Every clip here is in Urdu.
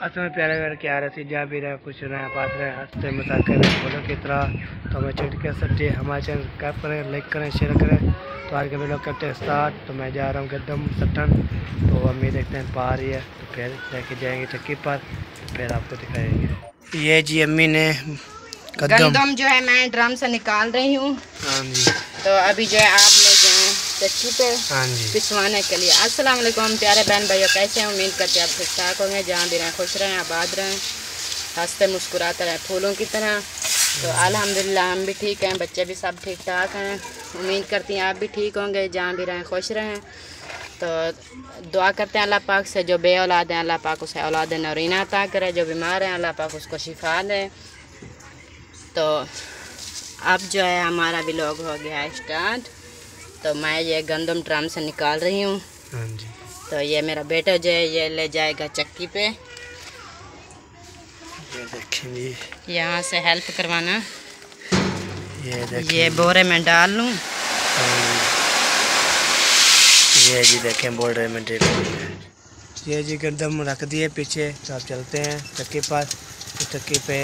اصل میں پیارے پیارے کیا رہے تھے جا بھی رہے خوش رہے بات رہے ہنستے مذاق کر رہے فالو کی طرح تو ہمیں چیٹ کے سب ہمارے چینل سبسکرائب کریں لائک کریں شیئر کریں۔ تو آج کے ویڈیو کرتے ہیں اسٹارٹ تو میں جا رہا ہوں گدم سٹن۔ تو امی دیکھتے ہیں پا رہی ہے۔ تو پھر لے کے جائیں گے چکی پر۔ پھر آپ کو دکھائیں گے۔ یہ جی امی نے گندم جو ہے میں ڈرم سے نکال رہی ہوں۔ ہاں جی۔ تو ابھی جو ہے آپ چکی پہ ہاں جی۔ پسوانے کے لیے۔ السلام علیکم پیارے بہن بھائیو کیسے ہیں؟ امید کرتے ہیں آپ ٹھیک ٹھاک ہوں گے۔ جہاں بھی رہیں خوش رہیں آباد رہیں۔ ہنستے مسکراتے رہیں پھولوں کی طرح۔ تو الحمدللہ ہم بھی ٹھیک ہیں بچے بھی سب ٹھیک ٹھاک ہیں۔ امید کرتی ہیں آپ بھی ٹھیک ہوں گے۔ جہاں بھی رہیں خوش رہیں۔ تو دعا کرتے ہیں اللہ پاک سے جو بے اولاد ہیں اللہ پاک اسے اولاد نورینہ عطا کرے۔ جو بیمار ہیں اللہ پاک اس کو شفا دے۔ تو اب جو ہے ہمارا بھی لوگ ہو گیا ہے اسٹارٹ۔ تو میں یہ گندم ڈرم سے نکال رہی ہوں۔ ہاں جی۔ تو یہ میرا بیٹا جو ہے یہ لے جائے گا چکی پہ۔ جی۔ یہاں سے ہیلپ کروانا۔ یہ یہ بورے میں ڈال لوں۔ یہ جی دیکھیں بول رہے میں یہ جی گندم رکھ دیے پیچھے۔ تو آپ چلتے ہیں۔ چکی پر۔ چکی پہ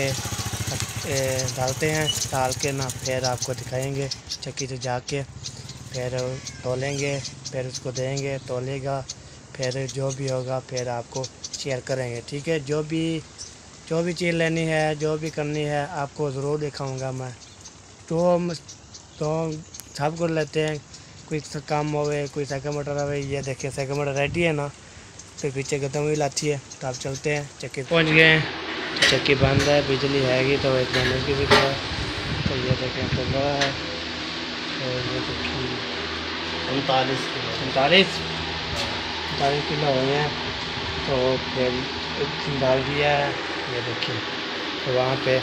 ڈالتے ہیں۔ ڈال کے نا پھر آپ کو دکھائیں گے۔ چکی سے جا کے۔ پھر تولیں گے، پھر اس کو دیں گے، تولے گا، پھر جو بھی ہوگا، پھر آپ کو شیئر کریں گے، ٹھیک ہے؟ جو بھی جو بھی چیز لینی ہے، جو بھی کرنی ہے، آپ کو ضرور دکھاؤں گا میں۔ تو ہم، تو سب کو لیتے ہیں، کوئی کام ہوئے، کوئی سائیکل موٹر ہوئے یہ دیکھیں سائیکل موٹر ریڈی ہے نا؟ پھر پیچھے گدم ہوئی لاتی ہے، تو آپ چلتے ہیں، چکی پہنچ گئے ہیں۔ چکی بند ہے، بجلی ہے گی تو ایک مہینے کی بھی ہے۔ تو یہ دیکھیں، تو بڑا ہے۔ تو یہ دیکھیں۔ انتالیس کلو۔ انتالیس انتالیس کلو ہو گئے ہیں۔ تو پھر ڈال دیا ہے۔ یہ دیکھیں تو وہاں پہ،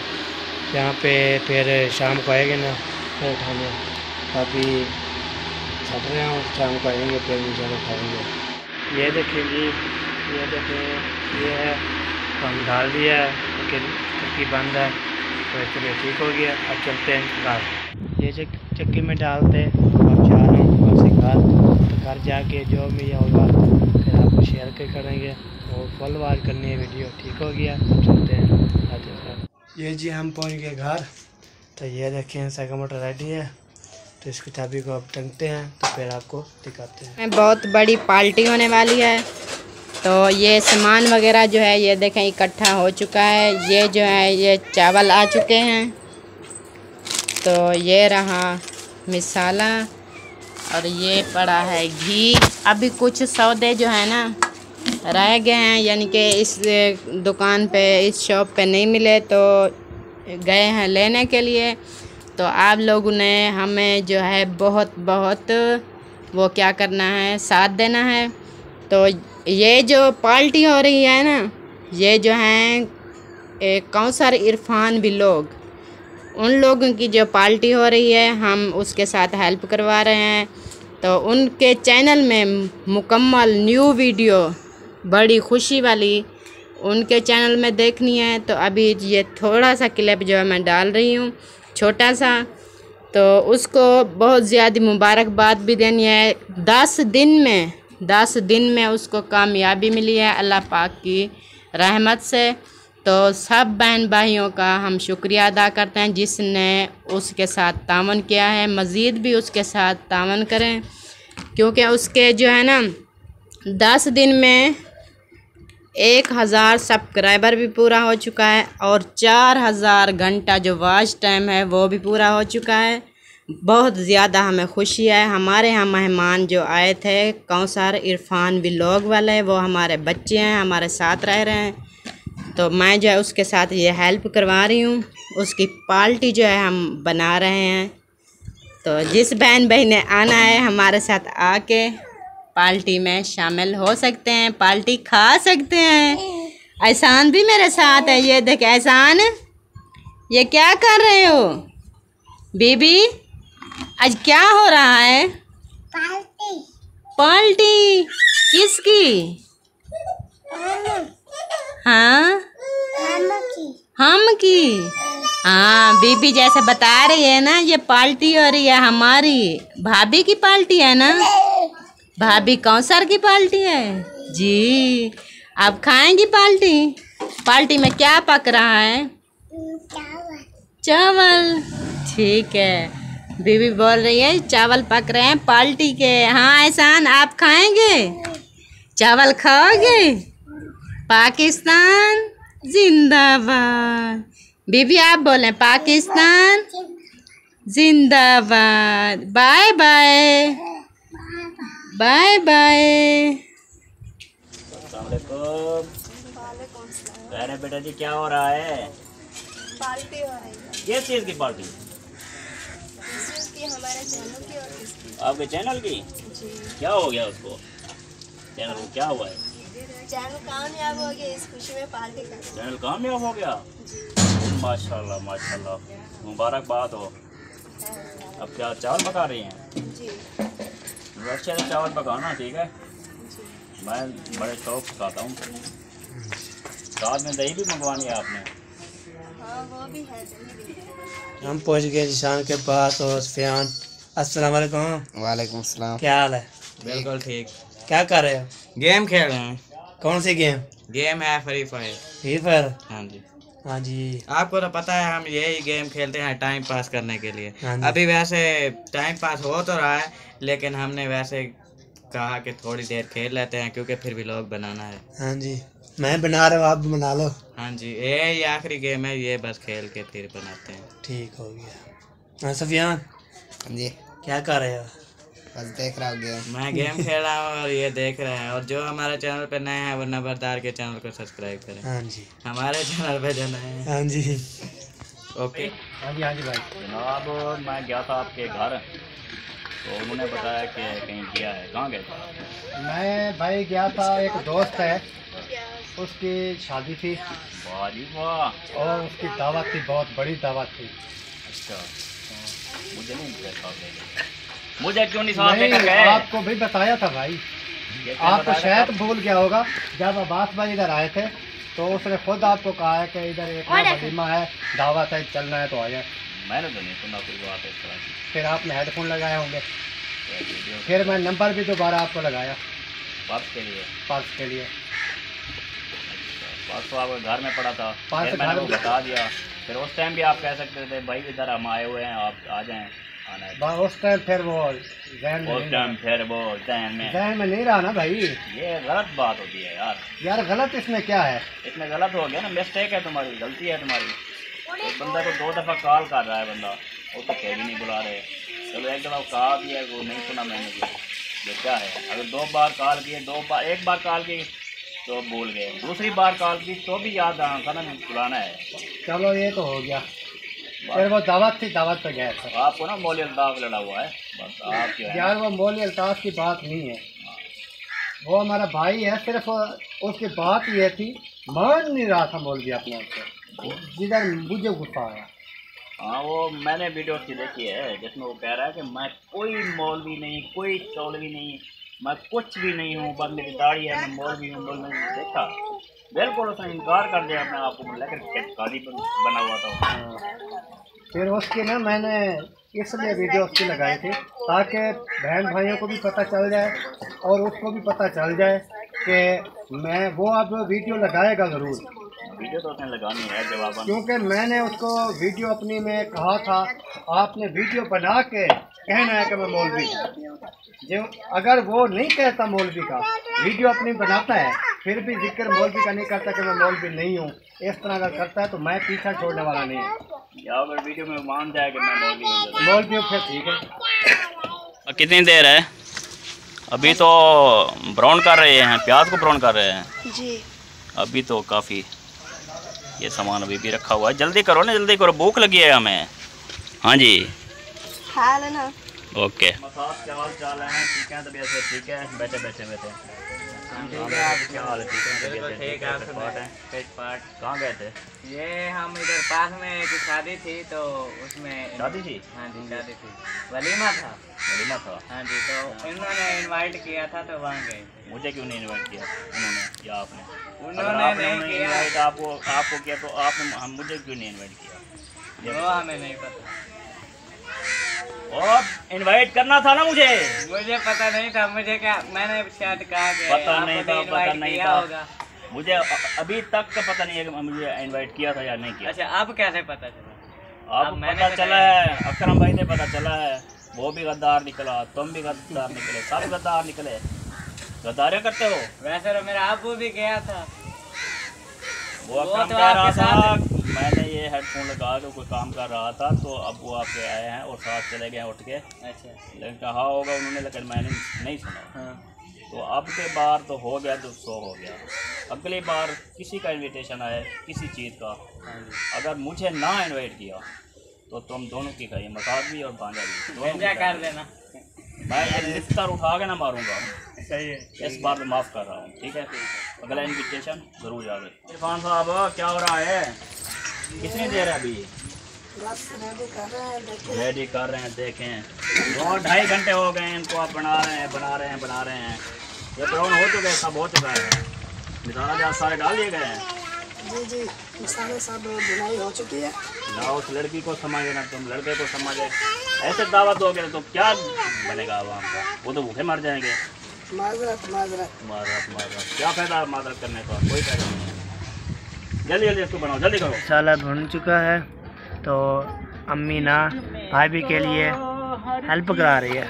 یہاں پہ پھر شام کو آئے گے نا۔ پھر اٹھانے۔ ابھی چھٹ رہے ہیں شام کو آئیں گے، پھر مجھے اٹھائیں گے۔ یہ دیکھیں جی یہ دیکھیں یہ ہے۔ ہم ڈال دیا ہے۔ لیکن چکی بند ہے۔ تو اس لیے ٹھیک ہو گیا۔ اب چلتے ہیں گھر یہ چکی میں ڈالتے۔ اب جا رہا ہوں۔ گھر تو گھر جا کے جو بھی ہوگا پھر آپ کو شیئر کے کریں گے۔ اور فل واچ کرنی ہے ویڈیو ٹھیک ہو گیا؟ چلتے ہیں۔ آتے ہیں یہ جی ہم پہنچ گئے گھر۔ تو یہ دیکھیں سائیکل موٹر ریڈی ہے۔ تو اس کی چابی کو اب ٹنگتے ہیں۔ تو پھر آپ کو دکھاتے ہیں۔ بہت بڑی پالٹی ہونے والی ہے۔ تو یہ سامان وغیرہ جو ہے یہ دیکھیں اکٹھا ہو چکا ہے۔ یہ جو ہے یہ چاول آ چکے ہیں۔ تو یہ رہا مسالہ۔ اور یہ پڑا ہے گھی۔ ابھی کچھ سودے جو ہے نا، رہ گئے ہیں یعنی کہ اس دکان پہ، اس شاپ پہ نہیں ملے تو گئے ہیں لینے کے لیے۔ تو آپ لوگوں نے ہمیں جو ہے بہت بہت وہ کیا کرنا ہے، ساتھ دینا ہے۔ تو یہ جو پالٹی ہو رہی ہے نا، یہ جو ہیں، ایک کوثر عرفان بھی لوگ۔ ان لوگوں کی جو پالٹی ہو رہی ہے، ہم اس کے ساتھ ہیلپ کروا رہے ہیں۔ تو ان کے چینل میں مکمل نیو ویڈیو بڑی خوشی والی ان کے چینل میں دیکھنی ہے۔ تو ابھی یہ تھوڑا سا کلپ جو ہے میں ڈال رہی ہوں، چھوٹا سا۔ تو اس کو بہت زیادہ مبارکباد بھی دینی ہے۔ دس دن میں، دس دن میں اس کو کامیابی ملی ہے۔ اللہ پاک کی رحمت سے۔ تو سب بہن بھائیوں کا ہم شکریہ ادا کرتے ہیں۔ جس نے اس کے ساتھ تعاون کیا ہے، مزید بھی اس کے ساتھ تعاون کریں۔ کیونکہ اس کے جو ہے نا، دس دن میں ایک ہزار سبسکرائبر بھی پورا ہو چکا ہے اور چار ہزار گھنٹہ جو واچ ٹائم ہے وہ بھی پورا ہو چکا ہے۔ بہت زیادہ ہمیں خوشی ہے۔ ہمارے یہاں مہمان جو آئے تھے، کوثر عرفان ولاگ والے، وہ ہمارے بچے ہیں، ہمارے ساتھ رہ رہے ہیں۔ تو میں جو ہے اس کے ساتھ یہ ہیلپ کروا رہی ہوں۔ اس کی پالٹی جو ہے ہم بنا رہے ہیں۔ تو جس بہن نے آنا ہے ہمارے ساتھ آ کے پالٹی میں شامل ہو سکتے ہیں پالٹی کھا سکتے ہیں۔ احسان بھی میرے ساتھ ہے۔ یہ دیکھ احسان یہ کیا کر رہے ہو؟ بی بی آج کیا ہو رہا ہے؟ پالٹی۔ کس کی؟ ہاں؟ ہم کی ہاں بی بی جیسے بتا رہی ہے نا یہ پالٹی ہو رہی ہے ہماری۔ بھابھی کی پالٹی ہے نا؟ بھابھی کونسر کی پالٹی ہے؟ جی۔ آپ کھائیں گی پالٹی؟ پالٹی میں کیا پک رہا ہے؟ چاول۔ ٹھیک ہے۔ بیوی بول رہی ہے چاول پک رہے ہیں پالٹی کے۔ ہاں احسان آپ کھائیں گے؟ چاول کھاؤ گے؟ پاکستان زندہ باد بی آپ بولیں پاکستان زندہ باد بائے بائے بائے بائے السلام علیکم ارے بیٹا جی کیا ہو رہا ہے پارٹی ہو رہی ہے کس چیز کی پارٹی ہمارے چینل کی اور آپ کے چینل کی کیا ہو گیا اس کو چینل کو کیا ہوا ہے چینل کامیاب ہو گیا اس خوشی جی۔ ماشاء اللہ ماشاء اللہ مبارک باد ہو۔ اب کیا چاول پکا رہی ہیں؟ جی۔ اچھے سے چاول پکانا ٹھیک ہے۔ جی۔ میں بڑے شوق پکاتا ہوں۔ ساتھ میں دہی بھی منگوانی ہے آپ نے؟ ہاں، ہم پہنچ گئے جشان کے پاس اور سفیان السلام علیکم۔ وعلیکم السلام۔ کیا حال ہے؟ بالکل ٹھیک۔ کیا کر رہے ہو؟ گیم کھیل رہے ہیں۔ کون سی گیم؟ گیم ہے فری فائر۔ Free Fire? ہاں جی۔ ہاں جی۔ آپ کو تو پتا ہے ہم یہی گیم کھیلتے ہیں ٹائم پاس کرنے کے لیے۔ ہاں جی۔ ابھی ویسے ٹائم پاس ہو تو رہا ہے لیکن ہم نے ویسے کہا کہ تھوڑی دیر کھیل لیتے ہیں کیونکہ پھر بھی لوگ بنانا ہے۔ ہاں جی۔ میں بنا رہا ہوں آپ بنا لو۔ ہاں جی یہ آخری گیم ہے یہ بس کھیل کے پھر بناتے ہیں۔ ٹھیک ہو گیا۔ ہاں، سفیان۔ جی۔ کیا کر رہے ہو؟ بس دیکھ رہا ہوں گیم۔ میں گیم کھیل رہا ہوں اور یہ دیکھ رہے ہیں اور جو ہمارے چینل پہ نئے ہیں وہ نبردار کے چینل کو سبسکرائب کریں۔ ہاں جی۔ ہمارے چینل پہ جو نئے ہیں۔ ہاں جی۔ اوکے۔ ہاں جی ہاں جی بھائی۔ جناب میں گیا تھا آپ کے گھر۔ تو انہوں نے بتایا کہ کہیں گیا ہے۔ کہاں گئے تھا میں بھائی گیا تھا ایک دوست ہے۔ اس کی شادی تھی۔ واہ جی واہ۔ اور اس کی دعوت تھی بہت بڑی دعوت تھی۔ اچھا۔ مجھے کیوں نہیں صاحب آپ کو بھی بتایا تھا بھائی۔ آپ کو شاید بھول گیا ہوگا جب عباس بھائی ادھر آئے تھے تو اس نے خود آپ کو کہا ہے کہ ادھر ایک ولیمہ ہے دعوت ہے چلنا ہے تو آ جائے میں نے تو نہیں سنا کوئی بات اس طرح کی۔ پھر آپ نے ہیڈ فون لگائے ہوں گے۔ پھر میں نمبر بھی دوبارہ آپ کو لگایا۔ پرس کے لیے۔ پرس کے لیے۔ پرس تو آپ کے گھر میں پڑا تھا۔ پرس میں نے بتا دیا۔ پھر اس ٹائم بھی آپ کہہ سکتے تھے بھائی ادھر ہم آئے ہوئے ہیں آپ آ جائیں اس ٹائم پھر وہ ذہن پھر وہ ذہن میں ذہن میں نہیں رہا نا بھائی۔ یہ غلط بات ہوتی ہے یار۔ یار غلط اس میں کیا ہے؟ اس میں غلط ہو گیا نا مسٹیک ہے تمہاری غلطی ہے تمہاری۔ ایک بندہ تو دو دفعہ کال کر رہا ہے بندہ وہ تو پھر بھی نہیں بلا رہے۔ چلو ایک دفعہ کہا بھی ہے وہ نہیں سنا میں نے۔ یہ کیا ہے؟ اگر دو بار کال کیے دو بار ایک بار کال کی تو بول گئے۔ دوسری بار کال کی تو بھی یاد آ تھا نا بلانا ہے۔ چلو یہ تو ہو گیا۔ پھر وہ دعوت تھی دعوت پہ گئے تھے۔ آپ کو نا مول الطاف لڑا ہوا ہے۔ بس آپ یار وہ مول الطاف کی بات نہیں ہے۔ وہ ہمارا بھائی ہے صرف اس کی بات یہ تھی مان نہیں رہا تھا مولوی اپنے سے جدھر مجھے غصہ آیا۔ ہاں وہ میں نے ویڈیو اس کی دیکھی ہے جس میں وہ کہہ رہا ہے کہ میں کوئی مولوی نہیں کوئی چولوی نہیں۔ میں کچھ بھی نہیں ہوں بس میری داڑھی ہے میں مول بھی ہوں بول میں دیکھا۔ بالکل اس نے انکار کر دیا اپنے آپ کو لے کر قاضی بنا ہوا تھا۔ پھر اس کی نا میں نے اس لیے ویڈیو کی لگائی تھی تاکہ بہن بھائیوں کو بھی پتہ چل جائے اور اس کو بھی پتہ چل جائے کہ میں وہ اب ویڈیو لگائے گا ضرور۔ ویڈیو تو اس نے لگانی ہے جواب کیونکہ میں نے اس کو ویڈیو اپنی میں کہا تھا آپ نے ویڈیو بنا کے کہنا ہے کہ میں مولوی جو اگر وہ نہیں کہتا مولوی کا ویڈیو اپنی بناتا ہے پھر بھی ذکر مولوی کا نہیں کرتا کہ میں مولوی نہیں ہوں۔ اس طرح اگر کرتا ہے تو میں پیچھا چھوڑنے والا نہیں ہوں۔ ویڈیو میں مان ہے کہ میں مولوی ہوں۔ مولوی پھر ٹھیک ہے۔ کتنی دیر ہے؟ ابھی تو براؤن کر رہے ہیں پیاز کو براؤن کر رہے ہیں۔ جی۔ ابھی تو کافی یہ سامان ابھی بھی رکھا ہوا ہے۔ جلدی کرو نا جلدی کرو بھوک لگی ہے ہمیں۔ ہاں جی۔ حال ہے نا اوکے۔ مصاف کیا حال چال ہیں؟ ٹھیک ہیں؟ طبیعت سے ٹھیک ہے؟ بیٹھے بیٹھے بیٹھے۔ کیا حال ہے؟ ٹھیک ہے؟ کہاں گئے تھے؟ یہ ہم ادھر پاس میں ایک شادی تھی تو اس میں شادی تھی؟ ہاں جی شادی تھی۔ ولیمہ تھا۔ ولیمہ تھا۔ ہاں جی تو انہوں نے انوائٹ کیا تھا تو وہاں گئے ہمیں نہیں پتہ انوائٹ کرنا تھا نا مجھے۔ مجھے پتا نہیں تھا مجھے کیا میں نے شاید کہا کہ پتا نہیں تھا پتا نہیں تھا۔ مجھے ابھی تک کا پتا نہیں ہے کہ مجھے انوائٹ کیا تھا یا نہیں کیا۔ اچھا اب کیسے پتا چلا؟ اب پتا چلا ہے اکرم بھائی نے پتا چلا ہے وہ بھی غدار نکلا تم بھی غدار نکلے سب غدار نکلے۔ غداریں کرتے ہو؟ ویسے میرا ابو بھی گیا تھا۔ وہ اکرم کہہ رہا تھا میں نے یہ ہیڈ فون لگا کے کوئی کام کر رہا تھا تو اب وہ آپ کے آئے ہیں اور ساتھ چلے گئے ہیں اٹھ کے۔ اچھا۔ لیکن کہا ہوگا انہوں نے لیکن میں نے نہیں سنا۔ ہاں۔ تو اب کے بار تو ہو گیا تو سو ہو گیا۔ اگلی بار کسی کا انویٹیشن آئے کسی چیز کا۔ ہاں جی۔ اگر مجھے نہ انوائٹ کیا تو تم دونوں کی کہیے مساج بھی اور بانجا بھی۔ کر لینا میں رفتار اٹھا کے نہ ماروں گا۔ صحیح ہے۔ اس بار معاف کر رہا ہوں ٹھیک ہے؟ اگلا انویٹیشن ضرور یاد رکھیں عرفان صاحب کیا ہو رہا ہے؟ کتنی دیر ہے ابھی؟ ریڈی کر رہے ہیں دیکھیں۔ دو ڈھائی گھنٹے ہو گئے ان کو آپ بنا رہے ہیں بنا رہے ہیں بنا رہے ہیں۔ یہ پراؤن ہو چکے سب ہو چکا ہے۔ مثالا جا سارے ڈال دیے گئے ہیں۔ جی جی مثالا سب بنائی ہو چکی ہے۔ نہ اس لڑکی کو سمجھے نہ تم لڑکے کو سمجھے۔ ایسے دعوت ہو گئے تو کیا بنے گا عوام کا؟ وہ تو بھوکے مر جائیں گے۔ معذرت معذرت۔ معذرت معذرت۔ کیا فائدہ معذرت کرنے کا؟ کوئی فائدہ نہیں سالہ بھن چکا ہے۔ تو امی نا بھائی بھی کے لیے ہیلپ کرا رہی ہے۔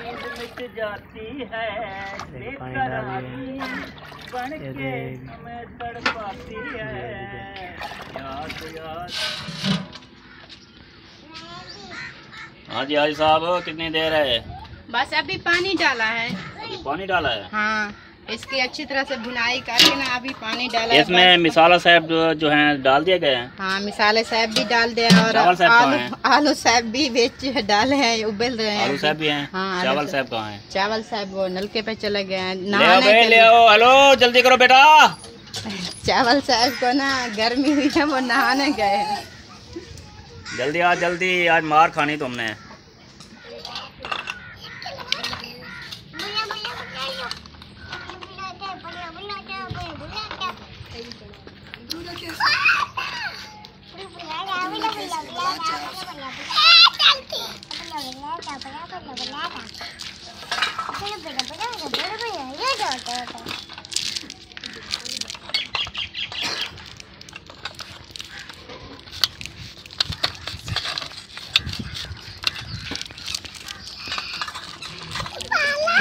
پانی ڈال رہی ہے ہاں جی حاجی صاحب کتنی دیر ہے؟ بس ابھی پانی ڈالا ہے۔ پانی ڈالا ہے؟ ہاں۔ اس کی اچھی طرح سے بھنائی کر کے نا ابھی پانی ڈالا اس میں مسالہ صاحب جو ہیں ڈال دیا گیا ہے ہاں مسالے صاحب بھی ڈال دیا اور آلو صاحب بھی بیچ ڈالے ہیں ابل رہے ہیں۔ آلو صاحب بھی ہیں؟ ہاں، چاول صاحب۔ کہاں ہیں؟ چاول صاحب وہ نلکے پہ چلے گئے ہیں۔ نہانے لے آؤ۔ ہلو جلدی کرو بیٹا۔ چاول صاحب کو نا گرمی ہوئی ہے وہ نہانے گئے ہیں۔ جلدی آ جلدی۔ آج مار کھانی تم نے۔ ہاں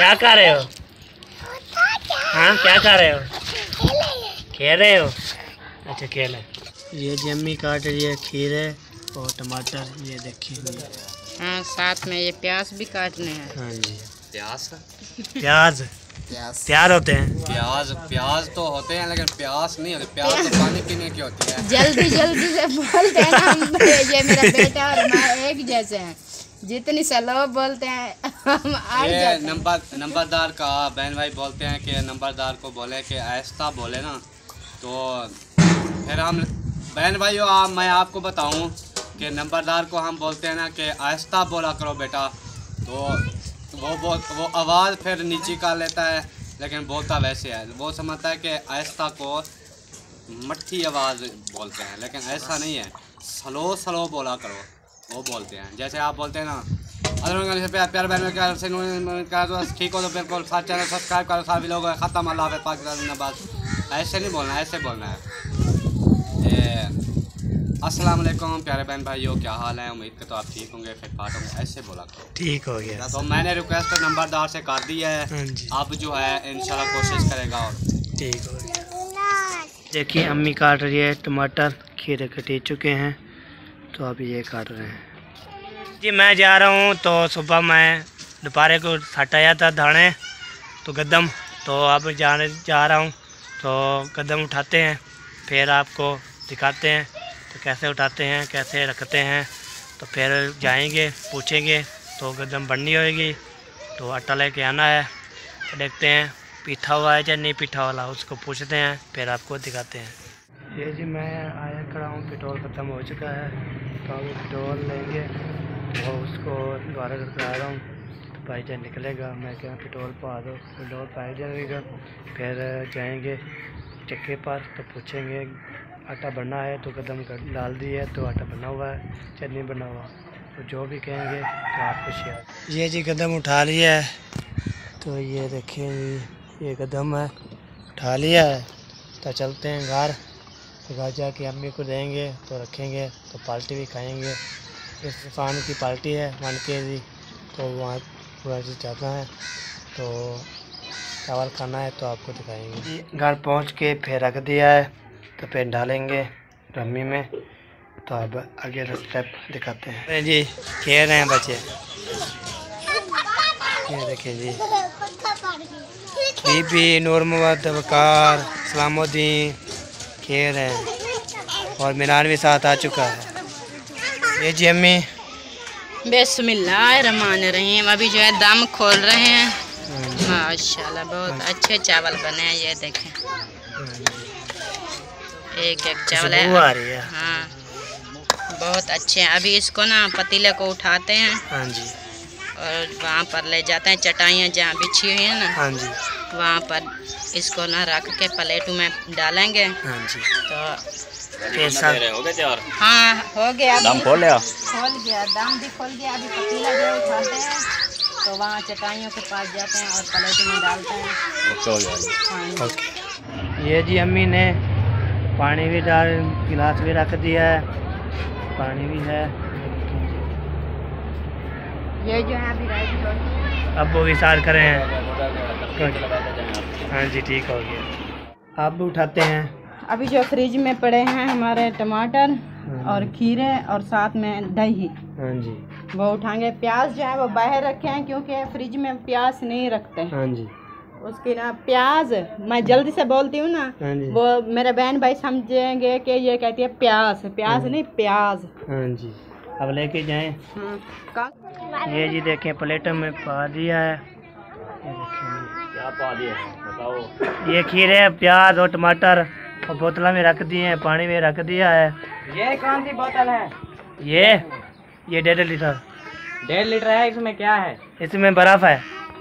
کیا کر رہے ہو؟ ہاں کیا کر رہے ہو؟ کھیل رہے ہو؟ اچھا کھیل ہے۔ یہ جمی کاٹ رہی ہے کھیر ہے اور ٹماٹر یہ دیکھیے ہاں ساتھ میں یہ پیاز بھی کاٹنے ہیں۔ ہاں جی۔ پیاز پیاز۔ پیاز۔ ہوتے ہیں۔ پیاز پیاز تو ہوتے ہیں لیکن پیاز نہیں ہوتے۔ پیاز تو پانی پینے کی ہوتی ہے۔ جلدی جلدی سے بولتے ہیں یہ میرا بیٹا اور ماں ایک جیسے ہیں۔ جتنی سلو بولتے ہیں ہم نمبر نمبردار کا بہن بھائی بولتے ہیں کہ نمبردار کو بولے کہ آہستہ بولے نا۔ تو پھر ہم بہن بھائی میں آپ کو بتاؤں کہ نمبردار کو ہم بولتے ہیں نا کہ آہستہ بولا کرو بیٹا۔ تو وہ بول وہ آواز پھر نیچی کا لیتا ہے لیکن بولتا ویسے ہے۔ وہ سمجھتا ہے کہ آہستہ کو مٹھی آواز بولتے ہیں لیکن ایسا نہیں ہے۔ سلو سلو بولا کرو۔ وہ بولتے ہیں۔ جیسے آپ بولتے ہیں نا پیار پیار بہن میں ٹھیک ہو تو بالکل ساتھ چینل سبسکرائب کرو سبھی لوگ ختم اللہ حافظ پاکستان بس ایسے نہیں بولنا ایسے بولنا ہے۔ السلام علیکم پیارے بہن بھائیو کیا حال ہے؟ امید کہ تو آپ ٹھیک ہوں گے پھر پاٹ ہوں گے۔ ایسے بولا کرو۔ ٹھیک ہو گیا۔ تو میں نے ریکویسٹ نمبردار سے کر دی ہے۔ ہاں جی۔ آپ جو ہے انشاءاللہ کوشش کرے گا۔ اور ٹھیک ہو گیا۔ دیکھیے امی کاٹ رہی ہے ٹماٹر کھیرے کٹے چکے ہیں۔ تو آپ یہ کاٹ رہے ہیں۔ جی میں جا رہا ہوں تو صبح میں دوپہرے کو ہٹایا تھا دھانے تو قدم تو اب جانے جا رہا ہوں۔ تو قدم اٹھاتے ہیں پھر آپ کو دکھاتے ہیں تو کیسے اٹھاتے ہیں کیسے رکھتے ہیں۔ تو پھر جائیں گے پوچھیں گے تو قدم بڑھنی ہوئے گی۔ تو آٹا لے کے آنا ہے دیکھتے ہیں پیٹھا ہوا ہے یا نہیں پیٹھا والا اس کو پوچھتے ہیں پھر آپ کو دکھاتے ہیں۔ یہ جی میں پٹرول ختم ہو چکا ہے، تو ہم پٹرول لیں گے۔ وہ اس کو دوبارہ کرا رہا ہوں، تو بھائی جان نکلے گا۔ میں کہاں پٹرول پا دو۔ پٹرول پایا جائے گا۔ پھر جائیں گے چکے پاس تو پوچھیں گے، آٹا بنا ہے تو قدم ڈال دی ہے تو آٹا بنا ہوا ہے، چٹنی بنا ہوا۔ تو جو بھی کہیں گے تو آپ کو شیئر یہ جی قدم اٹھا لیا ہے۔ تو یہ دیکھیں، یہ قدم ہے، اٹھا لیا ہے۔ تو چلتے ہیں گھر۔ جا کے امی کو دیں گے تو رکھیں گے تو پارٹی بھی کھائیں گے۔ عرفان کی پارٹی ہے ون کے جی تو وہاں پورا جی جاتا ہے۔ تو چاول کھانا ہے تو آپ کو دکھائیں گے۔ جی، گھر پہنچ کے پھر رکھ دیا ہے تو پھر ڈالیں گے رمی میں۔ تو اب آگے اسٹیپ دکھاتے ہیں۔ جی کھیل رہے ہیں بچے۔ یہ دیکھیں جی۔ بی بی نور مواد وکار اسلام الدین۔ کھیل ہے اور مینار بھی ساتھ آ چکا ہے۔ یہ جی امی۔ بسم اللہ الرحمن الرحیم۔ ابھی جو ہے دم کھول رہے ہیں۔ ماشاءاللہ بہت اچھے چاول بنے ہیں یہ دیکھیں۔ ایک ایک چاول ہے۔ ہاں بہت اچھے ہیں۔ ابھی اس کو نا پتیلے کو اٹھاتے ہیں۔ ہاں جی۔ اور وہاں پر لے جاتے ہیں چٹائیاں جہاں بچھی ہوئی ہیں نا۔ ہاں جی۔ وہاں پر اس کو نہ رکھ کے پلیٹوں میں ڈالیں گے۔ ہاں جی۔ تو ہاں ہو گیا۔ دم کھول لیا؟ کھول گیا دم بھی کھول گیا ابھی پتیلا جو اٹھاتے ہیں۔ تو وہاں چٹائیوں کے پاس جاتے ہیں اور میں ڈالتے ہیں۔ ہاں جی۔ یہ جی امی نے پانی بھی ڈال گلاس بھی رکھ دیا ہے۔ پانی بھی ہے۔ یہ جو ہے ابھی اب وہ وسار کریں۔ ہاں جی ٹھیک ہو گیا۔ آپ بھی اٹھاتے ہیں؟ ابھی جو فریج میں پڑے ہیں ہمارے ٹماٹر ہاں جی۔ اور کھیرے اور ساتھ میں دہی۔ ہاں جی۔ وہ اٹھائیں گے۔ پیاز جو ہے وہ باہر رکھے ہیں کیونکہ فریج میں پیاز نہیں رکھتے۔ ہاں جی۔ اس کی نا پیاز میں جلدی سے بولتی ہوں نا ہاں جی۔ وہ میرے بہن بھائی سمجھیں گے کہ یہ کہتی ہے پیاز۔ پیاز ہاں جی۔ نہیں پیاز۔ ہاں جی۔ اب لے کے جائیں۔ یہ جی دیکھیں پلیٹوں میں پا دیا ہے۔ یہ کھیرے پیاز اور ٹماٹر اور بوتل میں رکھ دیے ہیں پانی میں رکھ دیا ہے۔ یہ کون سی بوتل ہے؟ یہ یہ ڈیڑھ لیٹر۔ ڈیڑھ لیٹر ہے اس میں کیا ہے؟ اس میں برف ہے۔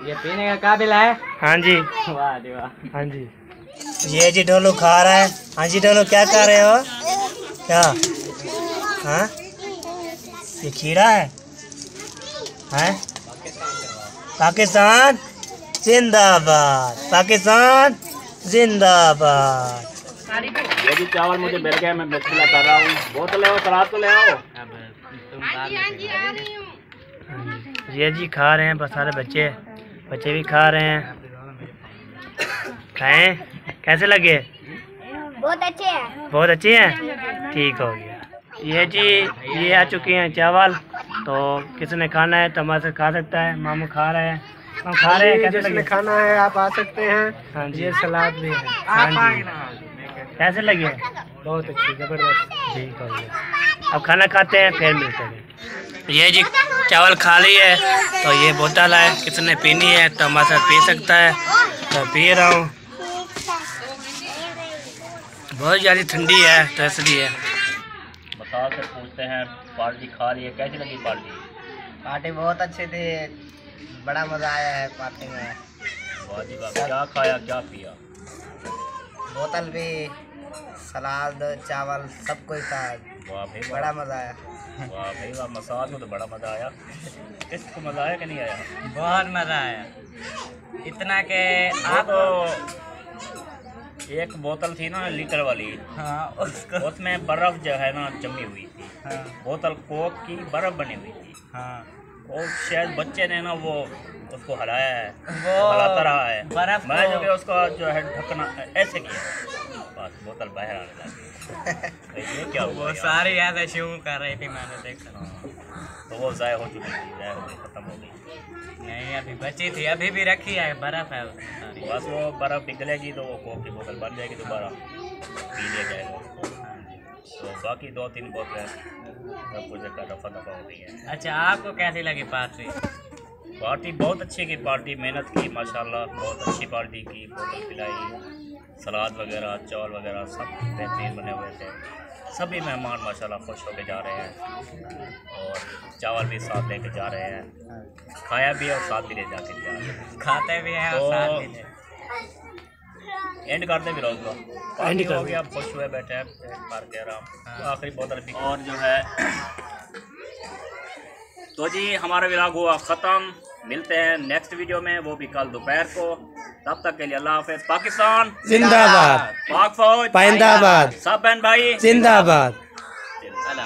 یہ پینے کا قابل ہے؟ ہاں جی۔, جی ہاں جی۔ یہ جی ڈولو کھا رہا ہے۔ ہاں جی ڈولو کیا کھا رہے ہو؟ کیا؟ ہاں؟ یہ کھیرا ہے؟ ہاں؟ پاکستان۔ زندہ آباد پاکستان زندہ آباد۔ یہ بھی چاول مجھے مل گیا میں بسملہ کر رہا ہوں۔ بہت لے آؤ سلاد تو لے آؤ۔ یہ جی کھا رہے ہیں بس سارے بچے۔ بچے بھی کھا رہے ہیں۔ کھائیں؟ کیسے لگے؟ بہت اچھے ہیں۔ بہت اچھے ہیں؟ ٹھیک ہو گیا۔ یہ جی یہ آ چکے ہیں چاول۔ تو کس نے کھانا ہے؟ تو ہمارے سے کھا سکتا ہے۔ ماموں کھا رہے ہیں۔ ہیں کھانا ہے آپ آ سکتے ہیں۔ ہاں جی۔ یہ سلاد بھی ہے۔ ہاں جی۔ کیسے لگی؟ ہے بہت اچھی زبردست۔ ٹھیک ہے اب کھانا کھاتے ہیں پھر ملتے ہیں۔ یہ جی چاول خالی ہے۔ تو یہ بوتل ہے کس نے پینی ہے تو ہمارے ساتھ پی سکتا ہے۔ تو پی رہا ہوں۔ بہت زیادہ ٹھنڈی ہے تو اس لیے۔ بتا سے پوچھتے ہیں پارٹی کھا رہی ہے کیسی لگی پارٹی پارٹی بہت اچھے تھے بڑا مزہ آیا ہے پارٹی جی میں کیا کھایا کیا پیا؟ بوتل بھی سلاد چاول سب کچھ تھا۔ بڑا مزہ آیا۔ مساج میں تو بڑا مزہ آیا۔ اس کو مزہ آیا کہ نہیں آیا؟ بہت مزہ آیا۔ اتنا کہ آپ ایک بوتل تھی نا لیٹر والی۔ ہاں، اس میں برف جو ہے نا جمی ہوئی تھی۔ ہاں۔ بوتل کوک کی برف بنی ہوئی تھی۔ ہاں۔ اور شاید بچے نے نا وہ اس کو ہلایا ہے ہلاتا رہا ہے۔ میں جو کہ اس کو جو ہے ڈھکنا ایسے کیا۔ بس بوتل باہر آنے لگی۔ کیا وہ ساری یادیں شیوں کر رہی تھی میں نے دیکھا تو وہ ضائع ہو چکی تھی ضائع ہو گئی ختم ہو گئی۔ نہیں ابھی بچی تھی ابھی بھی رکھی ہے برف ہے۔ بس وہ برف نکلے گی تو وہ کوک کی بوتل بن جائے گی دوبارہ۔ پی لیا جائے گا تو باقی دو تین بوتلیں سب کچھ دفعہ دفعہ ہو گئی ہے اچھا آپ کو کیسی لگی پارٹی؟ پارٹی بہت اچھی کی پارٹی محنت کی ماشاءاللہ بہت اچھی پارٹی کی بوتل پلائی سلاد وغیرہ چاول وغیرہ سب بہترین بنے ہوئے تھے۔ سبھی مہمان ماشاءاللہ خوش ہو کے جا رہے ہیں۔ اور چاول بھی ساتھ لے کے جا رہے ہیں۔ کھایا بھی اور ساتھ بھی لے جا کے جا رہے ہیں۔ کھاتے بھی ہیں اور ساتھ بھی اینڈ کر دیں ولاگ کا اینڈ ہو گیا خوش ہوئے بیٹھے ہیں مار کے آرام آخری بہت الگ اور جو ہے تو جی ہمارا ولاگ ہوا ختم ملتے ہیں نیکسٹ ویڈیو میں وہ بھی کل دوپہر کو تب تک کے لیے اللہ حافظ پاکستان زندہ باد پاک فوج پائندہ باد سب بہن بھائی زندہ باد اللہ